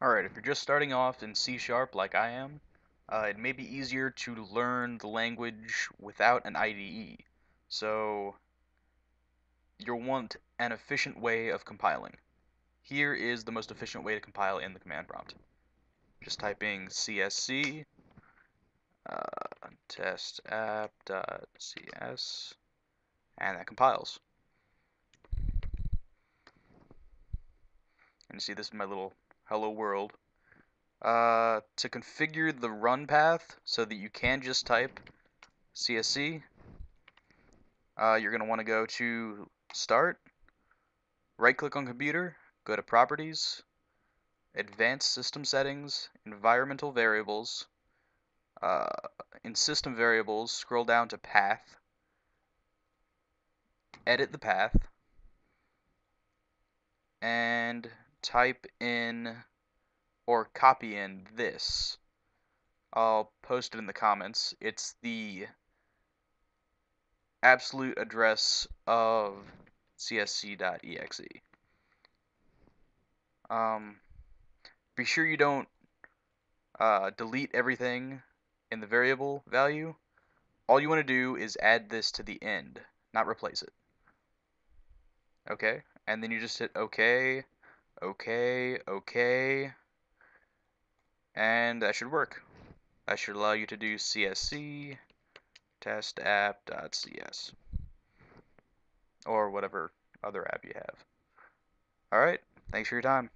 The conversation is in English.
Alright, if you're just starting off in C Sharp like I am, uh, it may be easier to learn the language without an IDE. So you'll want an efficient way of compiling. Here is the most efficient way to compile in the command prompt. Just typing csc uh, test app.cs and that compiles. And you see this is my little hello world. Uh, to configure the run path so that you can just type CSC, uh, you're going to want to go to Start, right click on Computer, go to Properties, Advanced System Settings, Environmental Variables. Uh, in System Variables, scroll down to Path, edit the path, and type in or copy in this. I'll post it in the comments. It's the absolute address of csc.exe. Um, be sure you don't uh, delete everything in the variable value. All you want to do is add this to the end, not replace it. Okay, and then you just hit OK, OK, OK, and that should work. That should allow you to do CSC test app.cs or whatever other app you have. All right, thanks for your time.